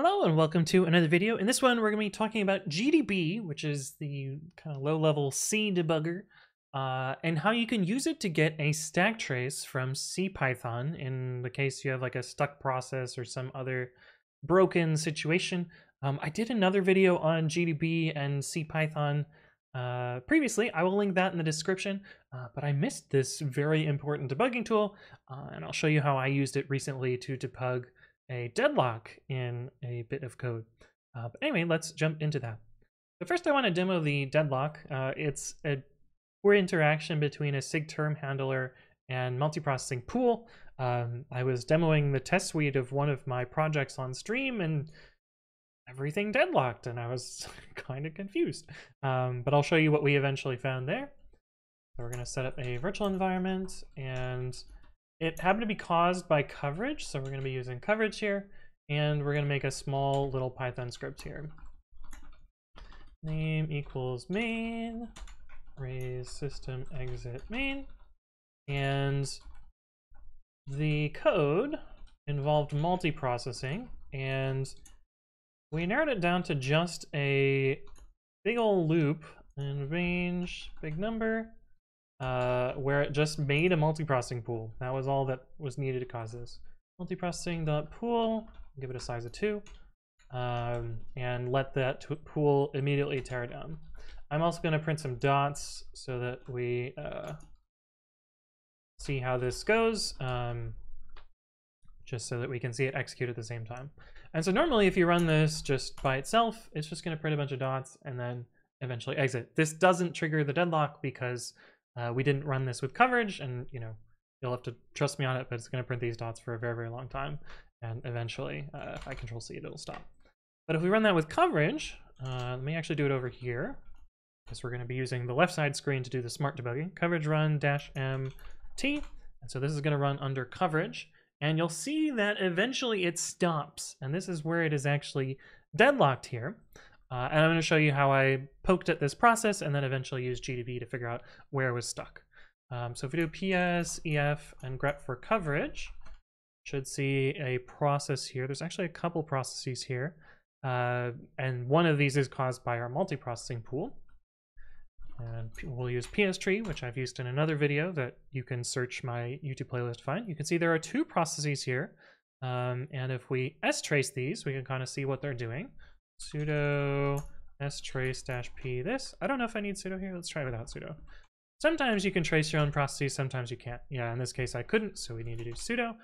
Hello and welcome to another video. In this one, we're going to be talking about GDB, which is the kind of low-level C debugger, uh, and how you can use it to get a stack trace from CPython in the case you have like a stuck process or some other broken situation. Um, I did another video on GDB and CPython uh, previously. I will link that in the description, uh, but I missed this very important debugging tool, uh, and I'll show you how I used it recently to debug a deadlock in a bit of code. Uh, but anyway, let's jump into that. But first I want to demo the deadlock. Uh, it's a poor interaction between a SIG-term handler and multiprocessing pool. Um, I was demoing the test suite of one of my projects on stream and everything deadlocked and I was kind of confused. Um, but I'll show you what we eventually found there. So we're going to set up a virtual environment and it happened to be caused by coverage, so we're going to be using coverage here, and we're going to make a small little Python script here. Name equals main, raise system exit main, and the code involved multiprocessing, and we narrowed it down to just a big old loop and range, big number, uh, where it just made a multiprocessing pool. That was all that was needed to cause this. Multiprocessing pool, give it a size of two, um, and let that pool immediately tear down. I'm also going to print some dots so that we uh, see how this goes, um, just so that we can see it execute at the same time. And so normally if you run this just by itself, it's just going to print a bunch of dots and then eventually exit. This doesn't trigger the deadlock because uh, we didn't run this with coverage, and you know you'll have to trust me on it, but it's going to print these dots for a very, very long time. And eventually, uh, if I control C, it'll stop. But if we run that with coverage, uh, let me actually do it over here, because we're going to be using the left side screen to do the smart debugging. Coverage run dash M T. And so this is going to run under coverage. And you'll see that eventually it stops. And this is where it is actually deadlocked here. Uh, and I'm going to show you how I poked at this process and then eventually used GDB to figure out where it was stuck. Um, so if we do ps, ef, and grep for coverage, should see a process here. There's actually a couple processes here. Uh, and one of these is caused by our multiprocessing pool. And we'll use pstree, which I've used in another video that you can search my YouTube playlist find. You can see there are two processes here. Um, and if we strace these, we can kind of see what they're doing sudo strace dash p this. I don't know if I need sudo here. Let's try without sudo. Sometimes you can trace your own processes, sometimes you can't. Yeah, in this case I couldn't, so we need to do sudo.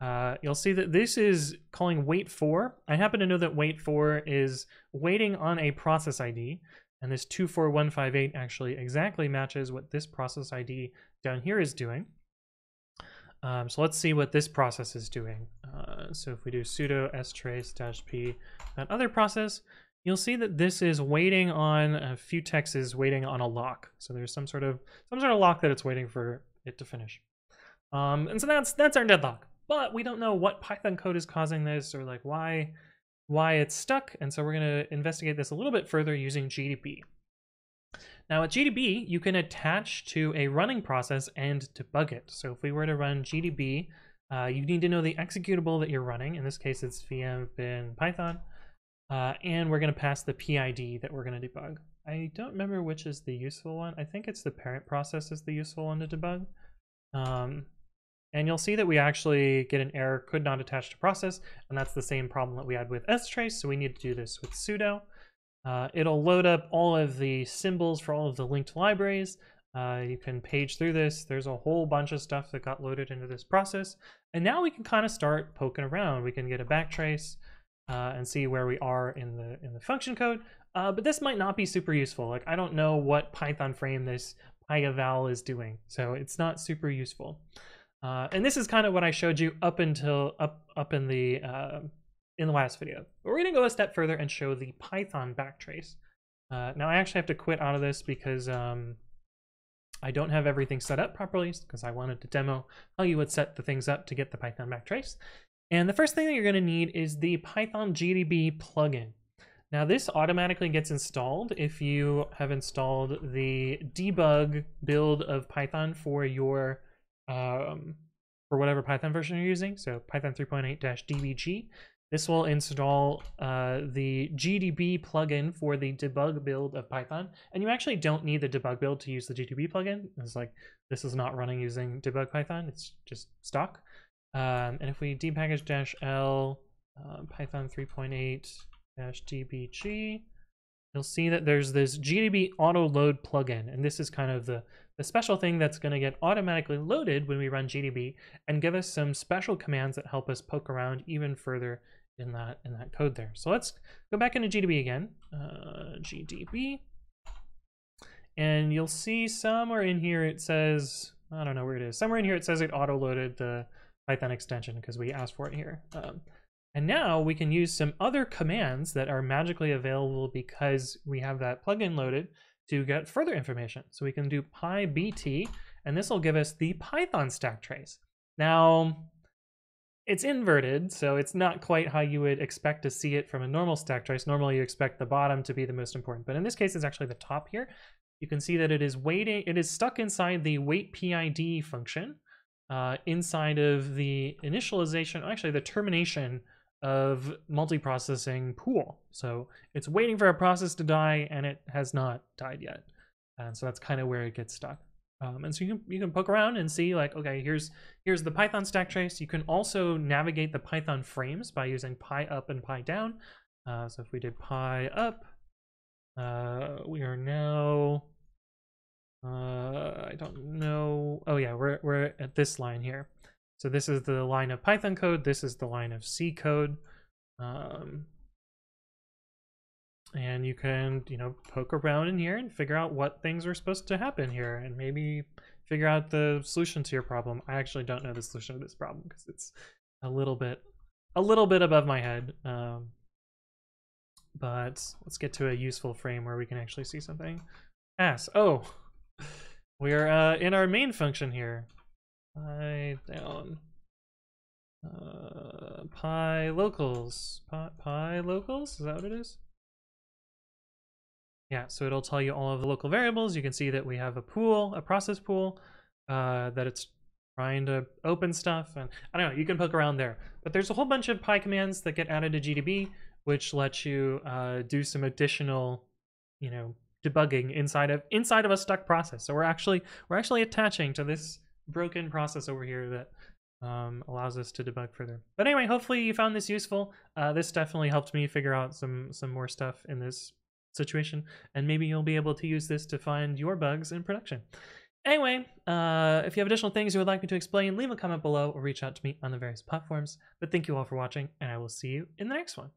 Uh, you'll see that this is calling wait for. I happen to know that wait for is waiting on a process ID, and this 24158 actually exactly matches what this process ID down here is doing. Um, so let's see what this process is doing. Uh, so if we do sudo strace-p, that other process, you'll see that this is waiting on a futex is waiting on a lock. So there's some sort of some sort of lock that it's waiting for it to finish. Um, and so that's that's our deadlock. But we don't know what Python code is causing this or like why why it's stuck. And so we're going to investigate this a little bit further using GDB. Now with GDB, you can attach to a running process and debug it. So if we were to run GDB, uh, you need to know the executable that you're running. In this case, it's VM bin Python. Uh, and we're going to pass the PID that we're going to debug. I don't remember which is the useful one. I think it's the parent process is the useful one to debug. Um, and you'll see that we actually get an error could not attach to process, and that's the same problem that we had with strace, so we need to do this with sudo. Uh, it'll load up all of the symbols for all of the linked libraries. Uh, you can page through this. There's a whole bunch of stuff that got loaded into this process. And now we can kind of start poking around. We can get a backtrace uh, and see where we are in the in the function code. Uh, but this might not be super useful. Like I don't know what Python frame this pyeval is doing, so it's not super useful. Uh, and this is kind of what I showed you up until up up in the uh, in the last video. But we're going to go a step further and show the Python backtrace. Uh, now I actually have to quit out of this because um, I don't have everything set up properly because I wanted to demo how you would set the things up to get the Python backtrace. And the first thing that you're going to need is the Python GDB plugin. Now this automatically gets installed if you have installed the debug build of Python for your um, for whatever Python version you're using. So Python 3.8-dbg this will install uh, the GDB plugin for the debug build of Python. And you actually don't need the debug build to use the GDB plugin. It's like, this is not running using debug Python. It's just stock. Um, and if we dpackage dash L uh, Python 3.8 dash dbg, you'll see that there's this GDB auto load plugin. And this is kind of the, the special thing that's going to get automatically loaded when we run GDB and give us some special commands that help us poke around even further in that in that code there. So let's go back into GDB again, uh, GDB, and you'll see somewhere in here it says, I don't know where it is, somewhere in here it says it auto-loaded the Python extension because we asked for it here. Um, and now we can use some other commands that are magically available because we have that plugin loaded to get further information. So we can do pybt, and this will give us the Python stack trace. Now, it's inverted, so it's not quite how you would expect to see it from a normal stack trace. Normally you expect the bottom to be the most important, but in this case it's actually the top here. You can see that it is waiting, it is stuck inside the wait PID function, uh, inside of the initialization, actually the termination of multiprocessing pool. So it's waiting for a process to die and it has not died yet. And so that's kind of where it gets stuck. Um, and so you can, you can poke around and see like, okay, here's here's the Python stack trace. You can also navigate the Python frames by using py up and py down. Uh, so if we did py up, uh, we are now, uh, I don't know. Oh yeah, we're, we're at this line here. So this is the line of Python code. This is the line of C code. Um, and you can you know poke around in here and figure out what things are supposed to happen here and maybe figure out the solution to your problem. I actually don't know the solution to this problem because it's a little bit a little bit above my head um, but let's get to a useful frame where we can actually see something. Ass oh we're uh, in our main function here. Py down. Uh, py locals. Py, py locals? Is that what it is yeah, so it'll tell you all of the local variables. You can see that we have a pool, a process pool, uh, that it's trying to open stuff. And I don't know, you can poke around there. But there's a whole bunch of Py commands that get added to GDB, which let you uh, do some additional, you know, debugging inside of inside of a stuck process. So we're actually we're actually attaching to this broken process over here that um, allows us to debug further. But anyway, hopefully you found this useful. Uh, this definitely helped me figure out some some more stuff in this situation, and maybe you'll be able to use this to find your bugs in production. Anyway, uh, if you have additional things you would like me to explain, leave a comment below or reach out to me on the various platforms. But thank you all for watching, and I will see you in the next one.